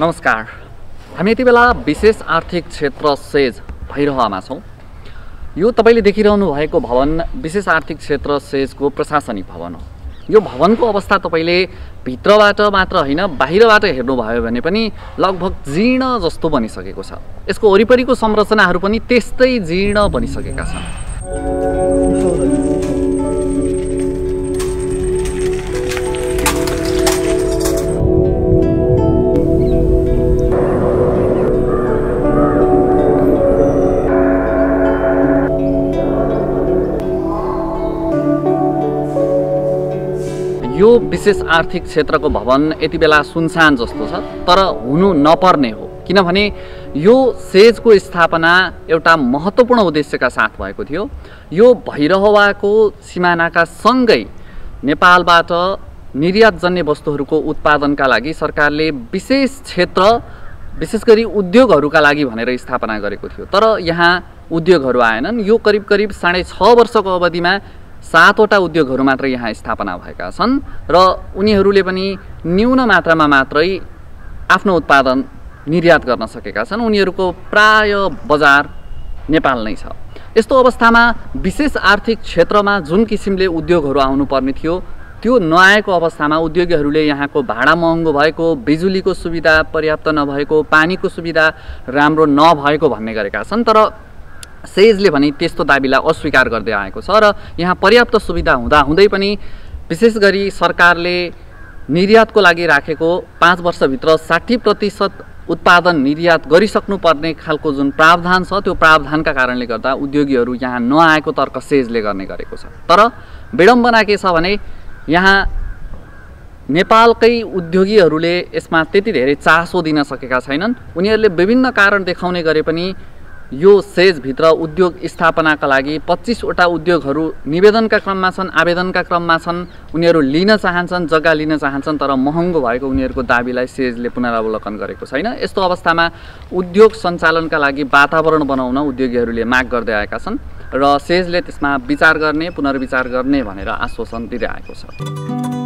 नमस्कार। हामी यति बेला विशेष आर्थिक क्षेत्र सेज भैरहमा छौँ। यो तपाईँले देखिरहनु भएको भवन विशेष आर्थिक क्षेत्र सेजको प्रशासनिक भवन हो। यो भवनको अवस्था तपाईँले भित्रबाट मात्र होइन बाहिरबाट हेर्नुभयो भने पनि लगभग जीर्ण जस्तो बनिसकेको छ। यसको वरिपरिको संरचनाहरू पनि त्यस्तै जीर्ण बनिसकेका छन्। यो विशेष आर्थिक क्षेत्रको भवन यति बेला सुनसान जस्तो छ तर हुनु नपर्ने हो। किनभने यो सेजको स्थापना एउटा महत्त्वपूर्ण उद्देश्यका साथ भएको थियो। यो भैरहवाको सिमानाका सँगै नेपालबाट निर्यातजन्य वस्तुहरूको उत्पादनका लागि सरकारले विशेष क्षेत्र विशेष गरी उद्योगहरूका लागि भनेर स्थापना गरेको थियो। तर यहाँ उद्योगहरू आएनन्। यो करिब करिब साढे छ वर्षको अवधिमा सातवटा उद्योगहरू मात्र यहाँ स्थापना भएका छन् र उनीहरूले पनि न्यून मात्रामा मात्रै आफ्नो उत्पादन निर्यात गर्न सकेका छन्। उनीहरूको प्राय बजार नेपाल नै छ। यस्तो अवस्थामा विशेष आर्थिक क्षेत्रमा जुन किसिमले उद्योगहरू आउनुपर्ने थियो त्यो नआएको अवस्थामा उद्योगीहरूले यहाँको भाडा महँगो भएको बिजुलीको सुविधा पर्याप्त नभएको पानीको सुविधा राम्रो नभएको भन्ने गरेका छन्। तर सेजले भने त्यस्तो दाबीलाई अस्वीकार गर्दै आएको छ र यहाँ पर्याप्त सुविधा हुँदा हुँदै पनि विशेष गरी सरकारले निर्यातको लागि राखेको पाँच वर्षभित्र साठी प्रतिशत उत्पादन निर्यात गरिसक्नुपर्ने खालको जुन प्रावधान छ त्यो प्रावधानका कारणले गर्दा उद्योगीहरू यहाँ नआएको तर्क सेजले गर्ने गरेको छ। तर विडम्बना के छ भने यहाँ नेपालकै उद्योगीहरूले यसमा त्यति धेरै चासो दिन सकेका छैनन्। उनीहरूले विभिन्न कारण देखाउने गरे पनि यो सेजभित्र उद्योग स्थापनाका लागि पच्चिसवटा उद्योगहरू निवेदनका क्रममा छन् आवेदनका क्रममा छन्। उनीहरू लिन चाहन्छन् जग्गा लिन चाहन्छन् तर महँगो भएको उनीहरूको दाबीलाई सेजले पुनरावलोकन गरेको छैन। यस्तो अवस्थामा उद्योग सञ्चालनका लागि वातावरण बनाउन उद्योगीहरूले माग गर्दै आएका छन् र सेजले त्यसमा विचार गर्ने पुनर्विचार गर्ने भनेर आश्वासन दिँदै आएको छ।